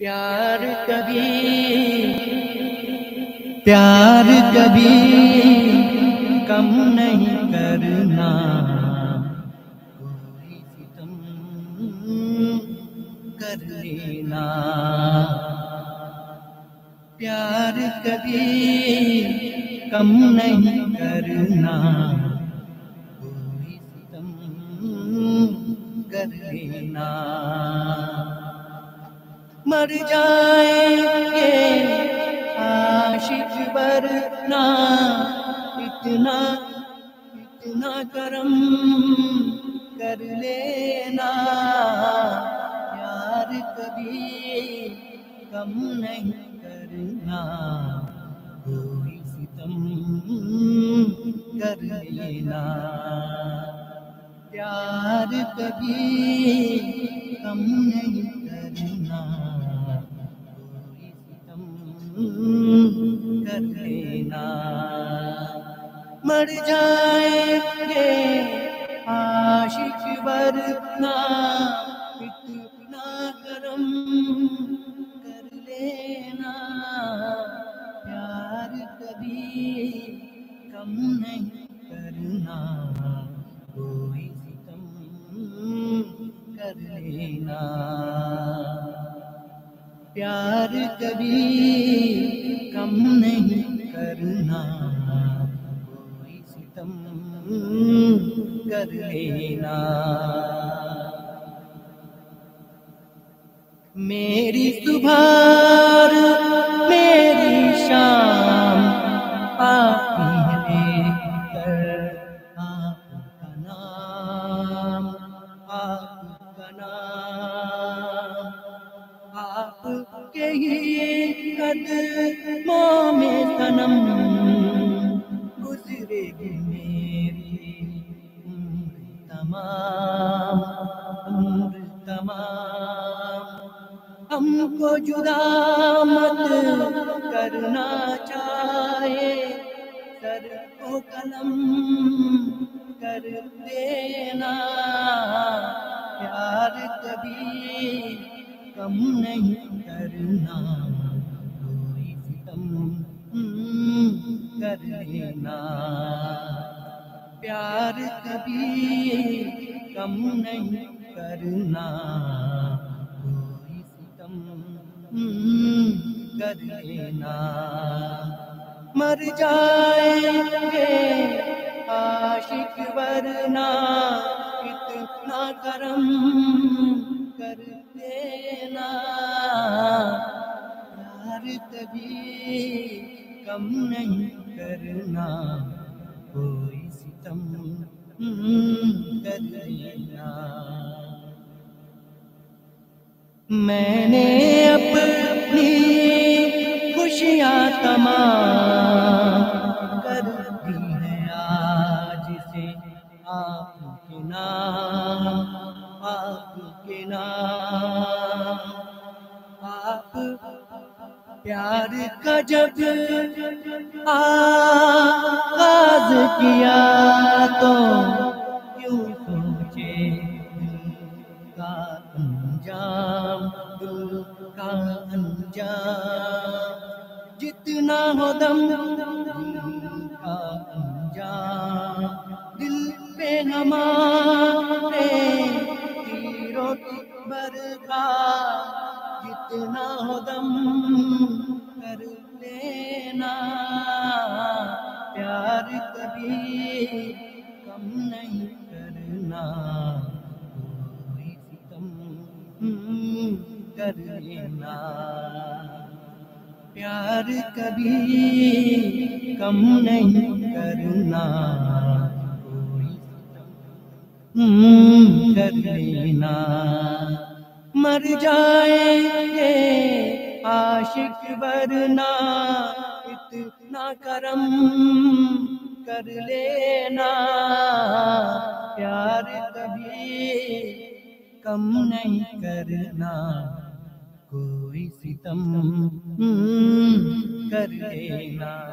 پیار کبھی پیار کبھی کم نہیں کرنا۔ کوئی ستم کر لینا۔ پیار کبھی کم نہیں کرنا۔ کوئی ستم کر لینا۔ مر جائیں گے عاشق ورنہ اتنا اتنا کرم کر لینا یار کبھی کم نہیں کرنا کوئی ستم کر لینا پیار کبھی کم نہیں کرنا کر لینا مر جائیں گے عاشق ورنہ اتنا کرم کر لینا پیار کبھی کم نہیں کرنا کوئی ستم کر لینا پیار کبھی کم نہیں کرنا۔ کوئی ستم کر لینا۔ میری صبح ہی قدموں میں سنم گزرے گی میری تمام عمر تمام ہم کو جدا مت کرنا چاہے، سر کو قلم کر دینا پیار کبھی کم نہیں کرنا۔ کر لینا پیار کبھی کم نہیں کرنا۔ کوئی ستم کر لینا۔ مر جائیں گے عاشق، ورنہ اتنا کرم کر دینا۔ پیار کبھی کم نہیں کرنا کوئی ستم کرنا۔ میں نے اپنی خوشیاں تمام پیار کا جب آغاز کیا تو کیوں سوچے کا انجام، دل کا انجام۔ جتنا ہو دم، کا انجام۔ دل پہ ہمارے تیروں کی برکات۔ جتنا دم کر لینا، پیار کبھی کم نہیں کرنا، کوئی ستم کر لینا۔ پیار کبھی کم نہیں کرنا، کوئی ستم کر لینا۔ مر جائیں گے عاشق، ورنہ اتنا کرم کر لینا۔ پیار کبھی کم نہیں کرنا، کوئی ستم کر لینا۔